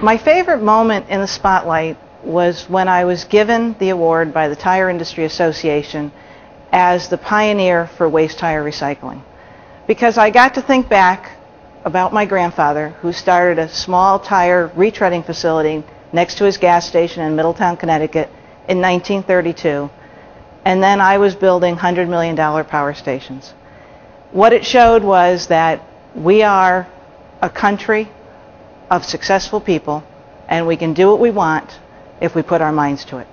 My favorite moment in the spotlight was when I was given the award by the Tire Industry Association as the pioneer for waste tire recycling. Because I got to think back about my grandfather who started a small tire retreading facility next to his gas station in Middletown, Connecticut in 1932. And then I was building $100 million power stations. What it showed was that we are a country of successful people and we can do what we want if we put our minds to it.